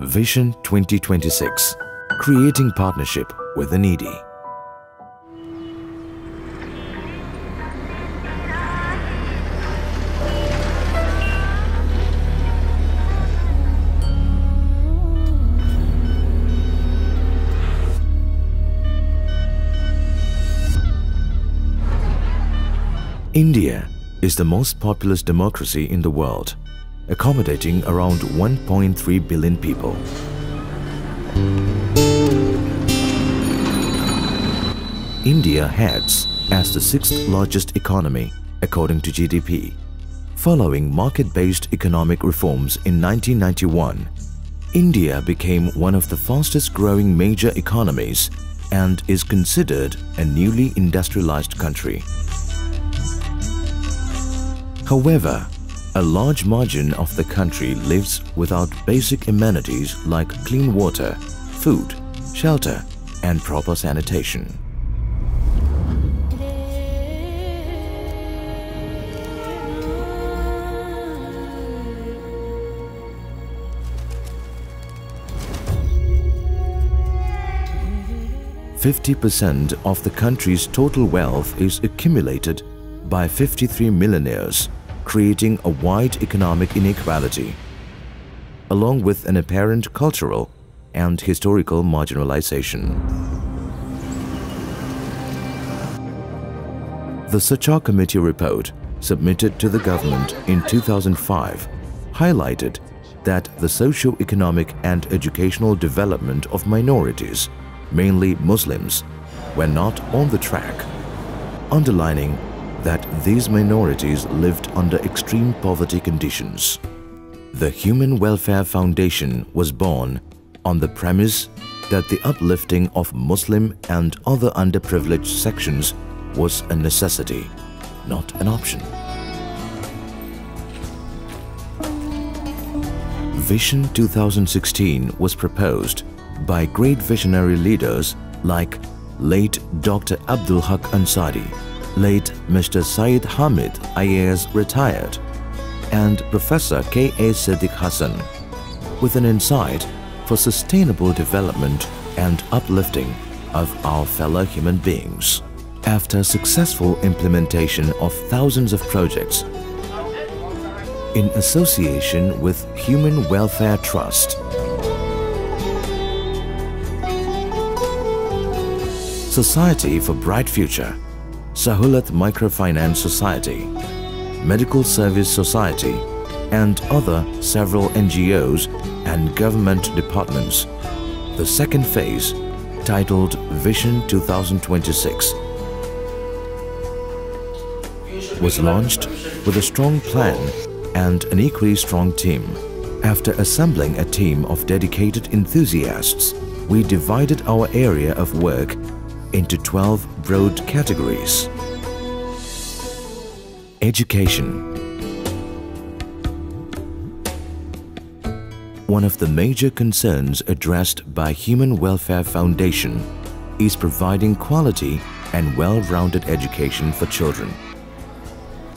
Vision 2026 Creating Partnership with the Needy. India is the most populous democracy in the world, accommodating around 1.3 billion people. India heads as the sixth largest economy according to GDP. Following market-based economic reforms in 1991, India became one of the fastest growing major economies and is considered a newly industrialized country. However, a large margin of the country lives without basic amenities like clean water, food, shelter and proper sanitation. Fifty percent of the country's total wealth is accumulated by 53 millionaires, creating a wide economic inequality, along with an apparent cultural and historical marginalization. The Sachar Committee report submitted to the government in 2005 highlighted that the socio-economic and educational development of minorities, mainly Muslims, were not on the track, underlining that these minorities lived under extreme poverty conditions. The Human Welfare Foundation was born on the premise that the uplifting of Muslim and other underprivileged sections was a necessity, not an option. Vision 2016 was proposed by great visionary leaders like late Dr. Abdul Haq Ansari, late Mr. Saeed Hamid IAS retired, and Professor K.A. Siddiq Hassan, with an insight for sustainable development and uplifting of our fellow human beings. After successful implementation of thousands of projects, in association with Human Welfare Trust, Society for Bright Future, Sahulat Microfinance Society, Medical Service Society, and other several NGOs and government departments. The second phase, titled Vision 2026, was launched with a strong plan and an equally strong team. After assembling a team of dedicated enthusiasts, we divided our area of work into 12 broad categories. Education One of the major concerns addressed by Human Welfare Foundation is providing quality and well-rounded education for children.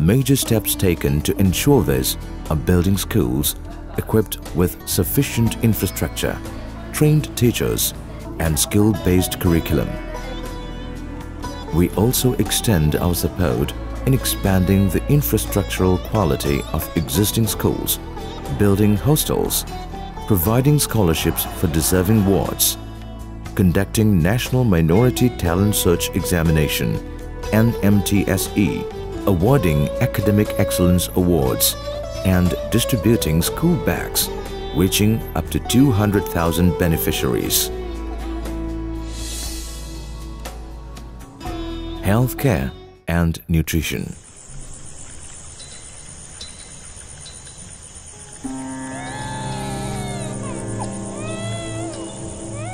Major steps taken to ensure this are building schools equipped with sufficient infrastructure, trained teachers and skill-based curriculum we also extend our support in expanding the infrastructural quality of existing schools, building hostels, providing scholarships for deserving wards, conducting National Minority Talent Search Examination NMTSE, awarding Academic Excellence Awards, and distributing school bags, reaching up to 200,000 beneficiaries. Healthcare and nutrition.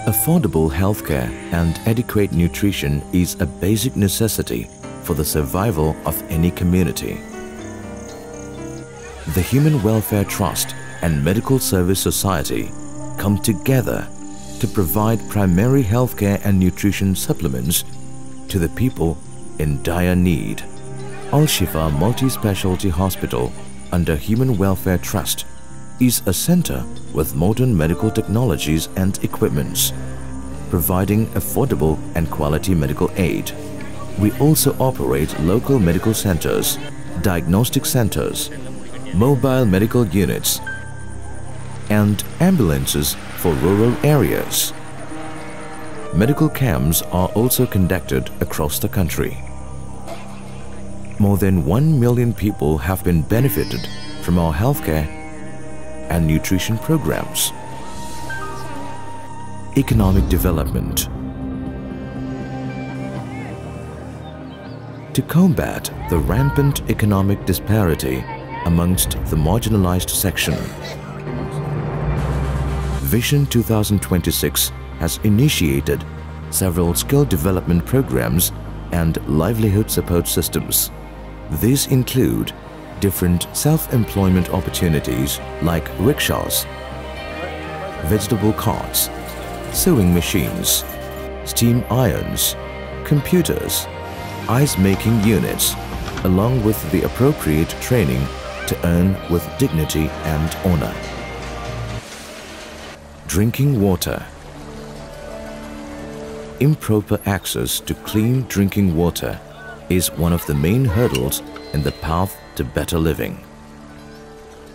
Affordable healthcare and adequate nutrition is a basic necessity for the survival of any community. The Human Welfare Trust and Medical Service Society come together to provide primary healthcare and nutrition supplements to the people in dire need. Al Shifa Multi Specialty Hospital under Human Welfare Trust is a center with modern medical technologies and equipments, providing affordable and quality medical aid. We also operate local medical centers, diagnostic centers, mobile medical units, and ambulances for rural areas. Medical camps are also conducted across the country. More than 1 million people have been benefited from our healthcare and nutrition programs. Economic development To combat the rampant economic disparity amongst the marginalized section, Vision 2026 has initiated several skill development programs and livelihood support systems. These include different self-employment opportunities like rickshaws, vegetable carts, sewing machines, steam irons, computers, ice-making units, along with the appropriate training to earn with dignity and honor. Drinking water Improper access to clean drinking water is one of the main hurdles in the path to better living.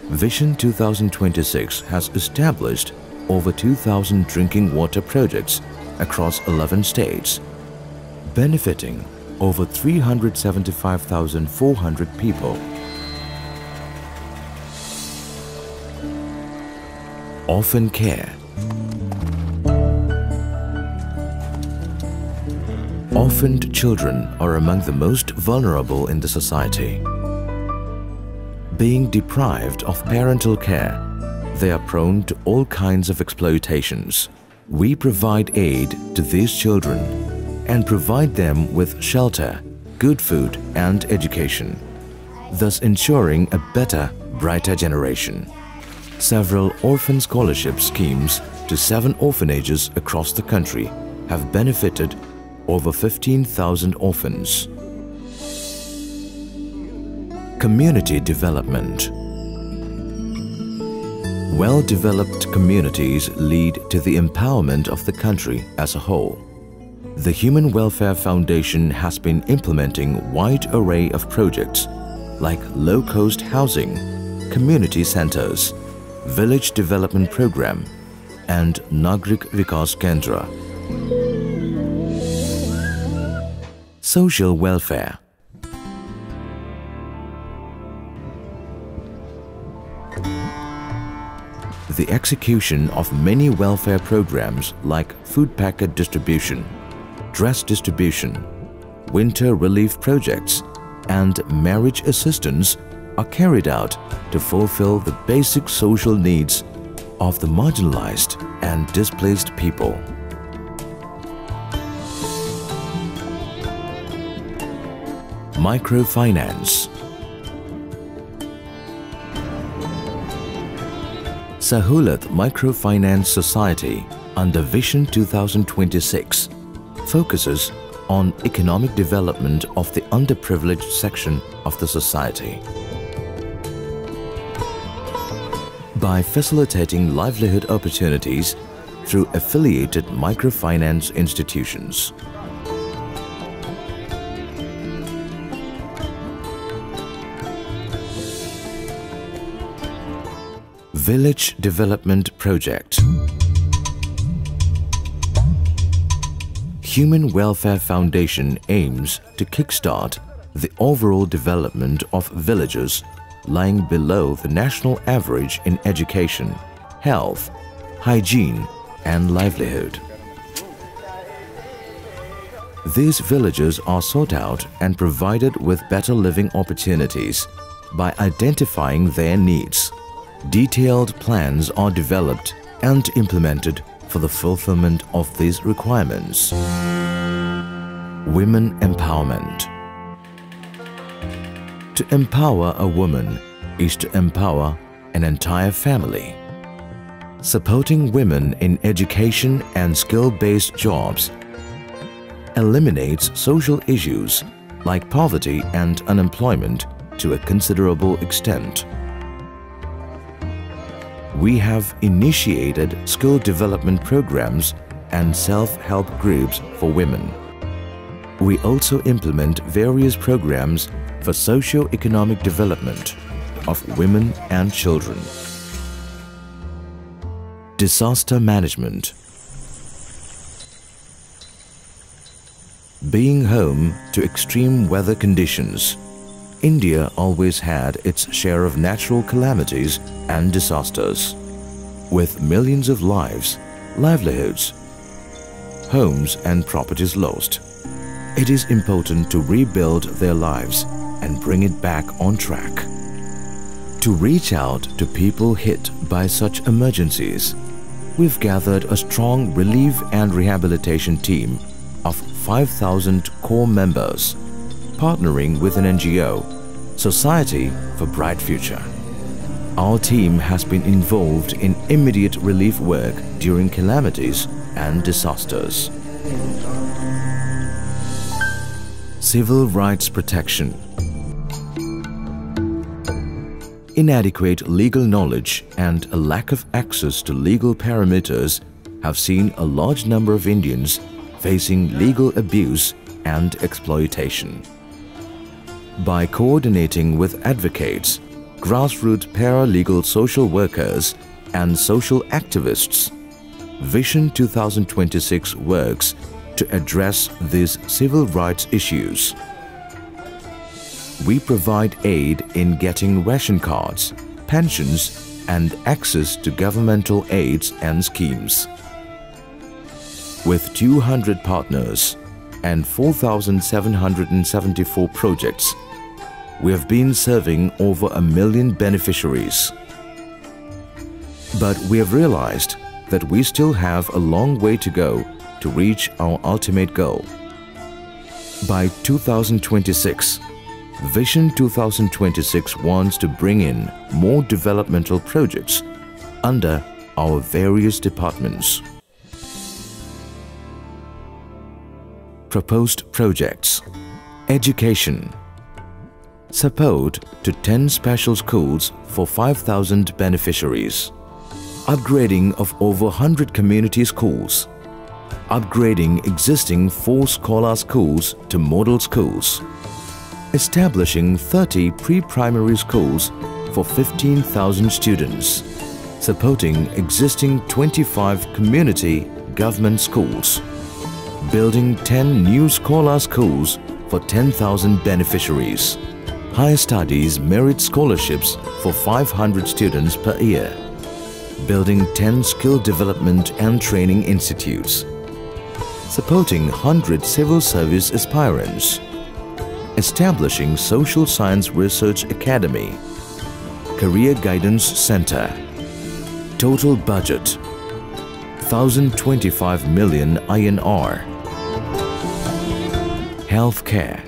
Vision 2026 has established over 2,000 drinking water projects across 11 states, benefiting over 375,400 people. Orphan Care Orphaned children are among the most vulnerable in the society. Being deprived of parental care, they are prone to all kinds of exploitations. We provide aid to these children and provide them with shelter, good food and education, thus ensuring a better, brighter generation. Several orphan scholarship schemes to seven orphanages across the country have benefited over 15,000 orphans. Community development Well-developed communities lead to the empowerment of the country as a whole. The Human Welfare Foundation has been implementing wide array of projects like low-cost housing, community centers, village development program, and Nagrik Vikas Kendra. Social welfare The execution of many welfare programs like food packet distribution, dress distribution, winter relief projects, and marriage assistance are carried out to fulfill the basic social needs of the marginalized and displaced people. Microfinance Sahulat Microfinance Society under Vision 2026 focuses on economic development of the underprivileged section of the society. By facilitating livelihood opportunities through affiliated microfinance institutions. Village Development Project Human Welfare Foundation aims to kickstart the overall development of villages lying below the national average in education, health, hygiene and livelihood. These villages are sought out and provided with better living opportunities by identifying their needs. Detailed plans are developed and implemented for the fulfillment of these requirements. Women Empowerment To empower a woman is to empower an entire family. Supporting women in education and skill-based jobs eliminates social issues like poverty and unemployment to a considerable extent. We have initiated skill development programs and self-help groups for women. We also implement various programs for socio-economic development of women and children. Disaster Management Being home to extreme weather conditions, India always had its share of natural calamities and disasters. With millions of lives, livelihoods, homes and properties lost, it is important to rebuild their lives and bring it back on track. To reach out to people hit by such emergencies, we've gathered a strong relief and rehabilitation team of 5,000 core members partnering with an NGO, Society for Bright Future. Our team has been involved in immediate relief work during calamities and disasters. Civil Rights Protection Inadequate legal knowledge and a lack of access to legal parameters have seen a large number of Indians facing legal abuse and exploitation. By coordinating with advocates, grassroots paralegal social workers and social activists, Vision 2026 works to address these civil rights issues. We provide aid in getting ration cards, pensions and access to governmental aids and schemes. With 200 partners and 4,774 projects, we have been serving over a million beneficiaries. But we have realized that we still have a long way to go to reach our ultimate goal. By 2026, Vision 2026 wants to bring in more developmental projects under our various departments. Proposed projects Education Support to 10 special schools for 5,000 beneficiaries. Upgrading of over 100 community schools. Upgrading existing 4 scholar schools to model schools. Establishing 30 pre-primary schools for 15,000 students. Supporting existing 25 community government schools. Building 10 new scholar schools for 10,000 beneficiaries higher studies merit scholarships for 500 students per year, building 10 skill development and training institutes, supporting 100 civil service aspirants, establishing Social Science Research Academy, Career Guidance Center. Total budget 1025 million INR. Healthcare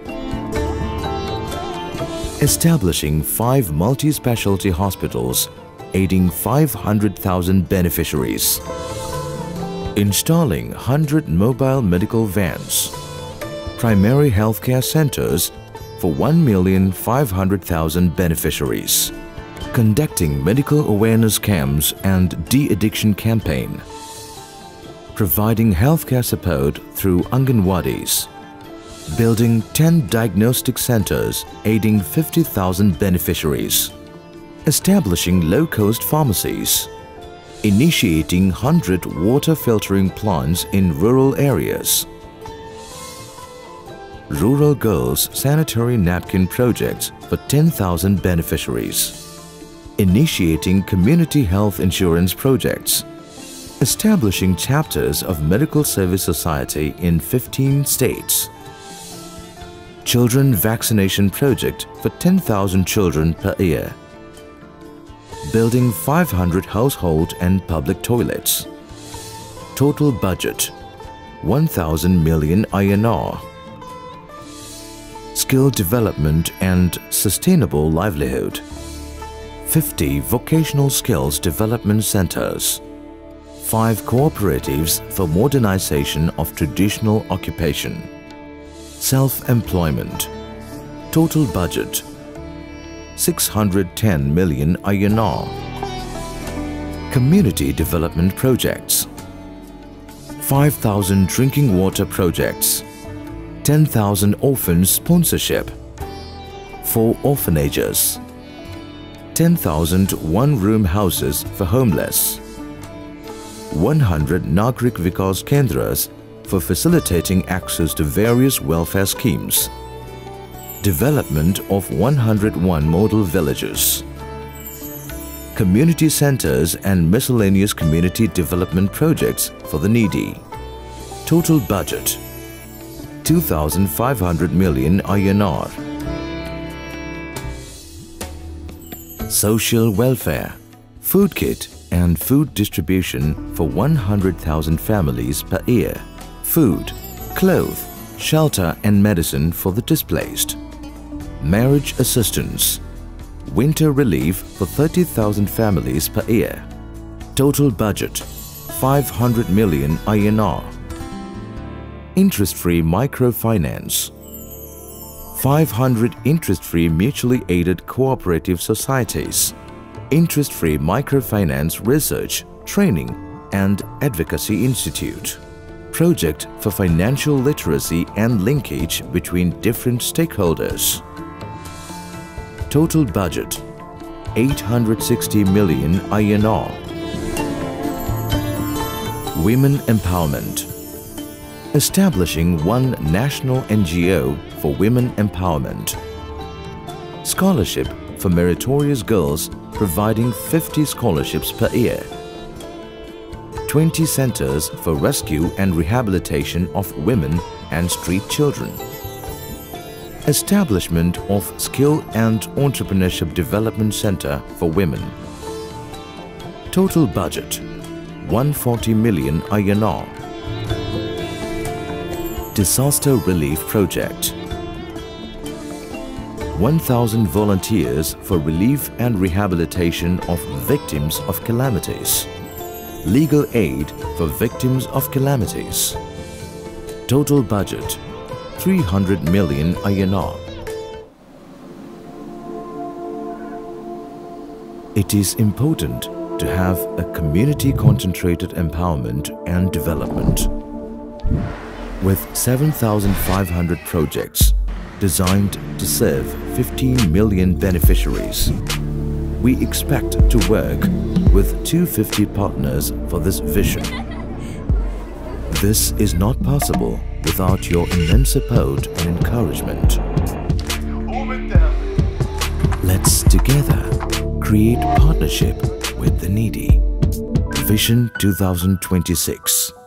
establishing five multi-specialty hospitals aiding 500,000 beneficiaries, installing 100 mobile medical vans, primary healthcare centers for 1,500,000 beneficiaries, conducting medical awareness camps and de-addiction campaign, providing healthcare support through Anganwadis, building 10 diagnostic centers aiding 50,000 beneficiaries, establishing low-cost pharmacies, initiating 100 water filtering plants in rural areas, Rural Girls Sanitary Napkin Projects for 10,000 beneficiaries, initiating community health insurance projects, establishing chapters of Medical Service Society in 15 states, Children Vaccination Project for 10,000 children per year. Building 500 household and public toilets. Total budget 1,000 million INR. Skill development and sustainable livelihood. 50 vocational skills development centers. 5 cooperatives for modernization of traditional occupation. Self-employment. Total budget 610 million INR. Community development projects 5,000 drinking water projects 10,000 orphans sponsorship 4 orphanages 10,000 one-room houses for homeless 100 Nagrik Vikas Kendras for facilitating access to various welfare schemes development of 101 model villages community centers and miscellaneous community development projects for the needy. Total budget 2,500 million INR. Social welfare, food kit and food distribution for 100,000 families per year. Food, clothes, shelter and medicine for the displaced. Marriage assistance, winter relief for 30,000 families per year. Total budget 500 million INR. Interest-free microfinance 500 interest-free mutually aided cooperative societies. Interest-free microfinance research, training and advocacy institute. Project for financial literacy and linkage between different stakeholders. Total budget 860 million INR. Women Empowerment Establishing one national NGO for women empowerment. Scholarship for meritorious girls providing 50 scholarships per year. 20 centers for rescue and rehabilitation of women and street children establishment of Skill and Entrepreneurship Development Center for Women. Total budget 140 million INR. Disaster Relief Project 1,000 volunteers for relief and rehabilitation of victims of calamities. Legal aid for victims of calamities. Total budget 300 million INR. It is important to have a community-concentrated empowerment and development. With 7,500 projects designed to serve 15 million beneficiaries, we expect to work with 250 partners for this vision. This is not possible without your immense support and encouragement. Let's together create partnership with the needy. Vision 2026